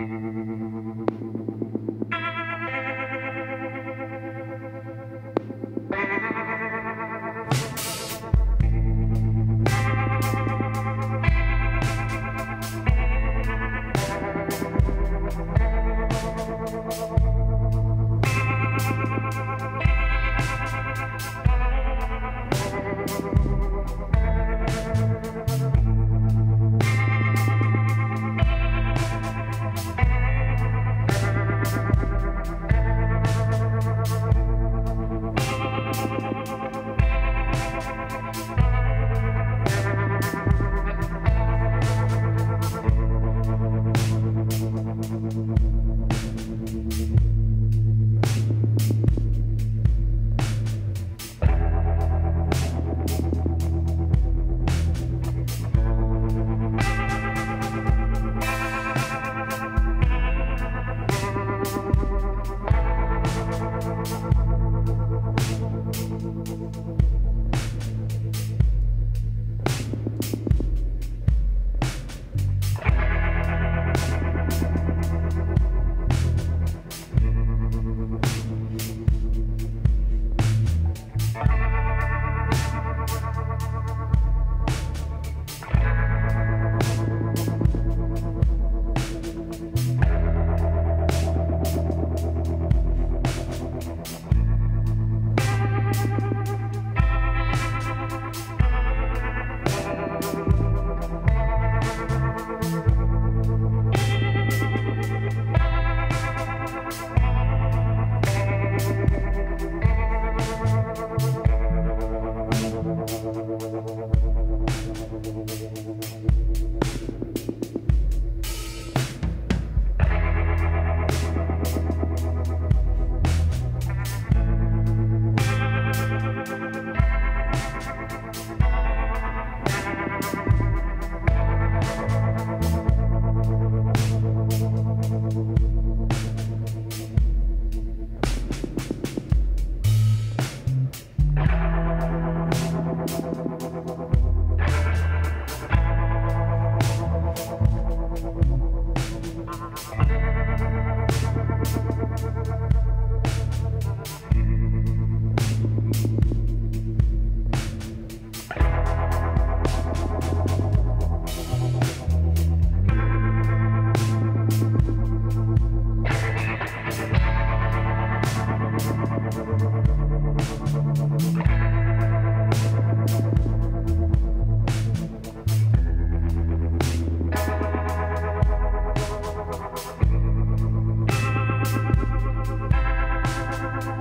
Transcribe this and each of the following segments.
Thank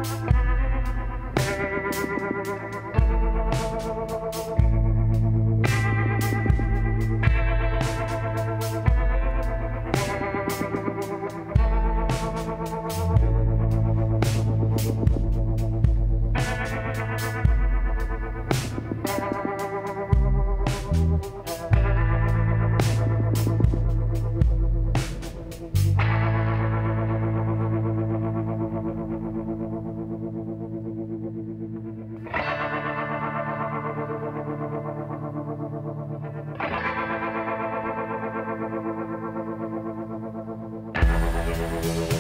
Thank you. Bye.